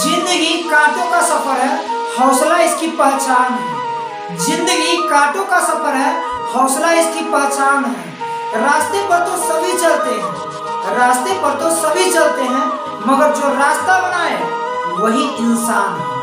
ज़िंदगी कांटों का सफ़र है, हौसला इसकी पहचान है। ज़िंदगी कांटों का सफ़र है, हौसला इसकी पहचान है। रास्ते पर तो सभी चलते हैं, रास्ते पर तो सभी चलते हैं, मगर जो रास्ता बनाए, वही इंसान है।